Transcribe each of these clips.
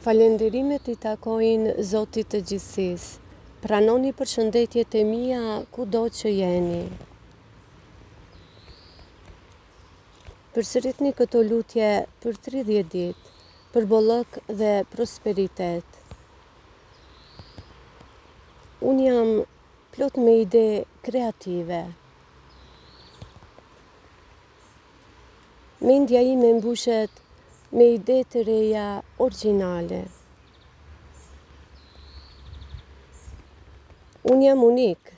Falënderimet i takojnë Zotit të Gjithësisë. Pranoni përshëndetjet e mia kudo që jeni. Përsëritni këto lutje për 30 ditë, për bollëk dhe prosperitet. Unë jam plot me ide kreative. Mendja ime mbushet me ide të reja origjinale. Unë jam unik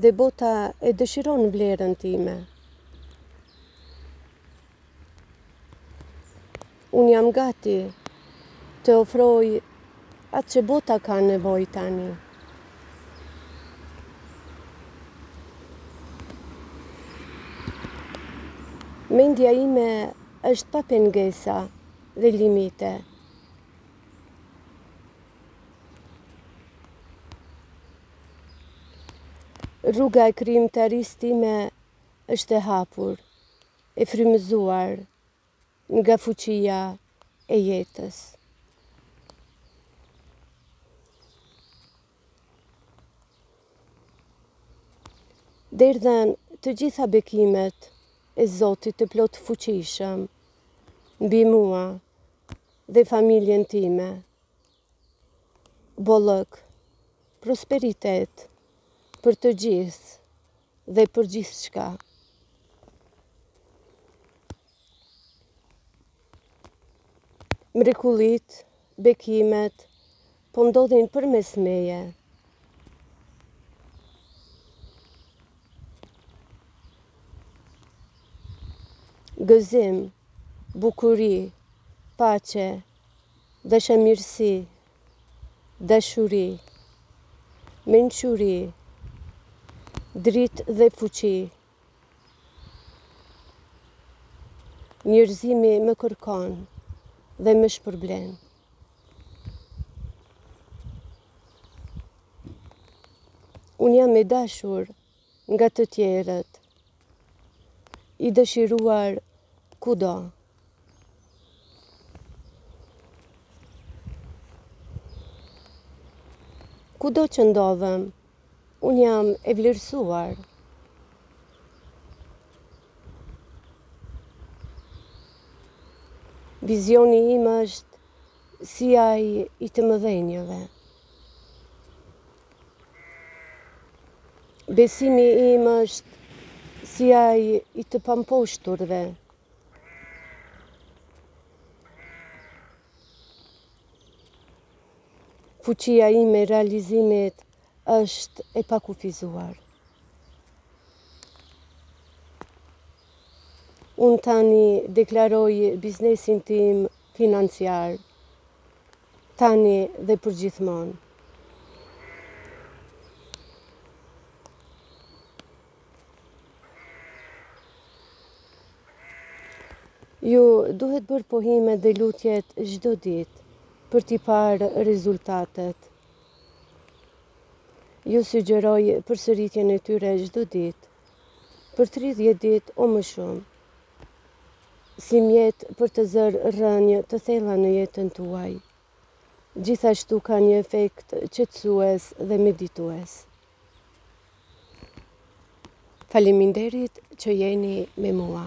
dhe bota e dëshiron vlerën time. Unë jam gati të ofroj atë që bota ka nevojë tani. Mendja ime është pa pengesa dhe limite. Rruga e krijimtarisë time është e hapur, e frymëzuar. Nga fuqia e jetës. Derdhen të gjitha bekimet e Zotit të plotfuqishëm mbi mua dhe familjen time. Bollëk, prosperitet për të gjithë. dhe për gjithçka. Mrekullitë, bekimet, po ndodhin përmes meje. Gëzim, bukuri, paqe, dhe mirësi Dashuri, mençuri, dritë dhe fuqi. Njerëzimi më kërkon dhe më shpërblen. Unë jam e dashur nga të tjerët, i dëshiruar kudo. Kudo që ndodhem, unë jam e vlerësuar. Vizioni im është si ai i të mëdhenjve. Besimi im është si ai i të pamposhturve. Fuqia ime e realizimit është e pakufizuar. Unë tani deklaroj biznesin tim financiar tani dhe përgjithmonë. Ju duhet bërë pohimet dhe lutjet çdo ditë për t'i parë rezultatet. Ju sugjeroj përsëritjen e tyre çdo ditë për 30 ditë o më shumë, si mjet për të zërë rrënjë të thella në jetën tuaj. Gjithashtu ka një efekt qetësues dhe meditues. Faleminderit që jeni me mua.